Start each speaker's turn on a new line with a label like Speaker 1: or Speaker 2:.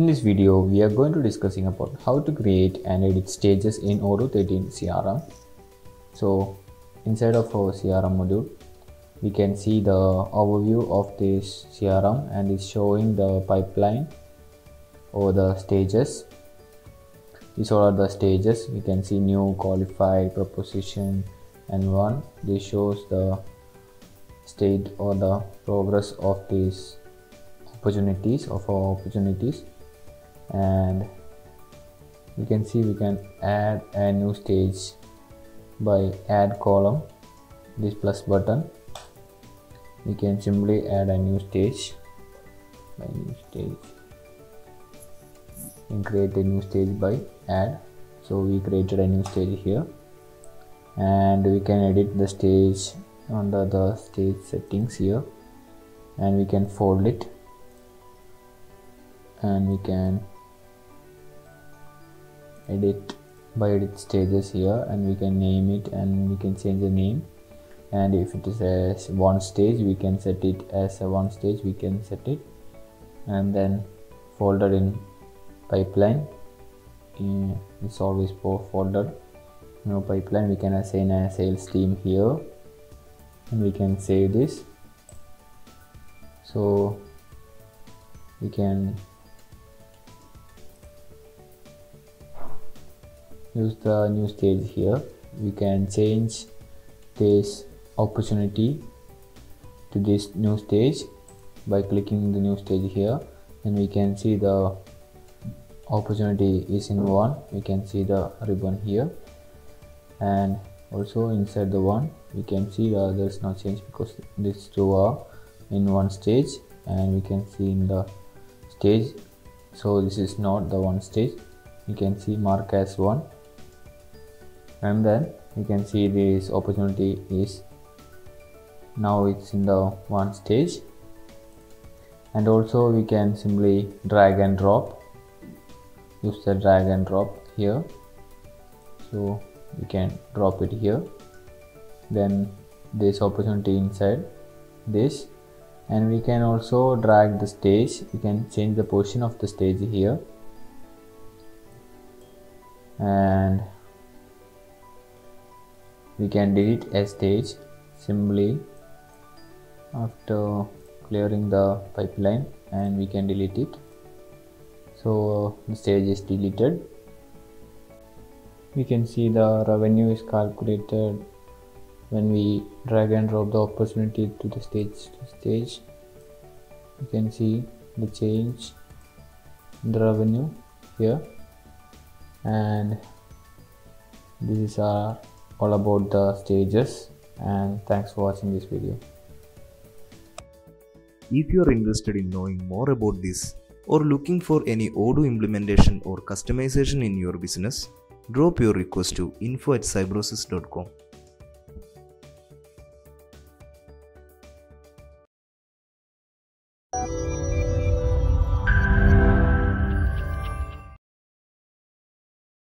Speaker 1: In this video, we are going to discussing about how to create and edit stages in Odoo 13 CRM. So inside of our CRM module, we can see the overview of this CRM and it's showing the pipeline or the stages. These are the stages. We can see new, qualified, proposition, and won. This shows the state or the progress of these opportunities of our opportunities and we can see we can add a new stage by add column this plus button. We can simply add a new stage by new stage and create a new stage by add. So we created a new stage here. And we can edit the stage under the stage settings here. And we can fold it. And we can edit by edit stages here and we can name it and we can change the name. And if it is as won stage we can set it as a won stage we can set it. And then folder in pipeline. It's always folded no pipeline we can assign a sales team here. And we can save this. So we can use the new stage here. We can change this opportunity to this new stage by clicking the new stage here. And we can see the opportunity is in won. We can see the ribbon here. And also inside the won we can see the others not change because these two are in won stage. And we can see in the stage. So this is not the won stage. You can see mark as won and then you can see this opportunity is now it's in the won stage. And also we can simply drag and drop. Use the drag and drop here. So we can drop it here. Then this opportunity inside this. And we can also drag the stage. We can change the position of the stage here. And we can delete a stage simply after clearing the pipeline and we can delete it. So the stage is deleted. We can see the revenue is calculated when we drag and drop the opportunity to the stage to stage. You can see the change in the revenue here. And this is our all about the stages and thanks for watching this video
Speaker 2: If you are interested in knowing more about this or looking for any Odoo implementation or customization in your business, drop your request to info at cybrosys.com.